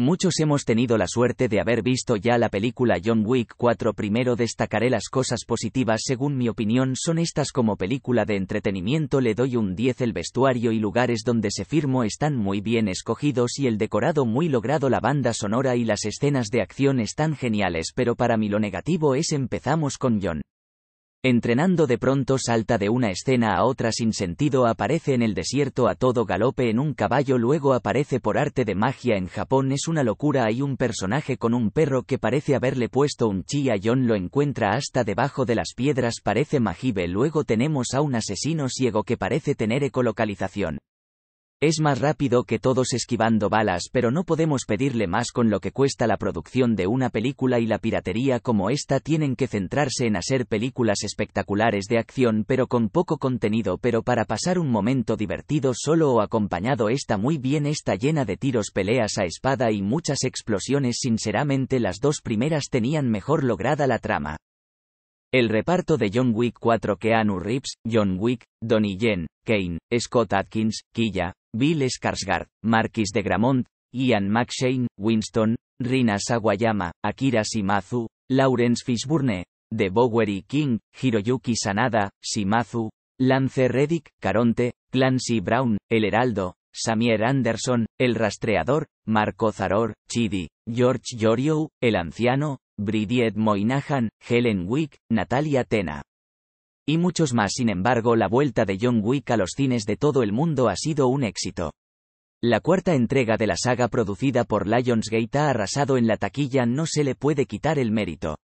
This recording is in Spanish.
Muchos hemos tenido la suerte de haber visto ya la película John Wick 4. Primero destacaré las cosas positivas. Según mi opinión son estas como película de entretenimiento. Le doy un 10 el vestuario y lugares donde se firmó. Están muy bien escogidos y el decorado muy logrado. La banda sonora y las escenas de acción están geniales pero para mí lo negativo es empezamos con John Entrenando de pronto salta de una escena a otra sin sentido aparece en el desierto a todo galope en un caballo luego aparece por arte de magia en Japón es una locura hay un personaje con un perro que parece haberle puesto un chi a John lo encuentra hasta debajo de las piedras parece Majibe luego tenemos a un asesino ciego que parece tener ecolocalización. Es más rápido que todos esquivando balas, pero no podemos pedirle más con lo que cuesta la producción de una película y la piratería como esta tienen que centrarse en hacer películas espectaculares de acción pero con poco contenido pero para pasar un momento divertido solo o acompañado está muy bien está llena de tiros peleas a espada y muchas explosiones sinceramente las dos primeras tenían mejor lograda la trama. El reparto de John Wick 4 Keanu Reeves, John Wick, Donnie Yen, Kane, Scott Atkins, Killa, Bill Skarsgård, Marquis de Gramont, Ian McShane, Winston, Rina Sawayama, Akira Shimazu, Lawrence Fishburne, The Bowery King, Hiroyuki Sanada, Shimazu, Lance Reddick, Caronte, Clancy Brown, El Heraldo, Samier Anderson, El Rastreador, Marco Zaror, Chidi, George Yorio, El Anciano, Bridget Moynahan, Helen Wick, Natalia Tena. Y muchos más. Sin embargo, la vuelta de John Wick a los cines de todo el mundo ha sido un éxito. La cuarta entrega de la saga producida por Lionsgate ha arrasado en la taquilla, no se le puede quitar el mérito.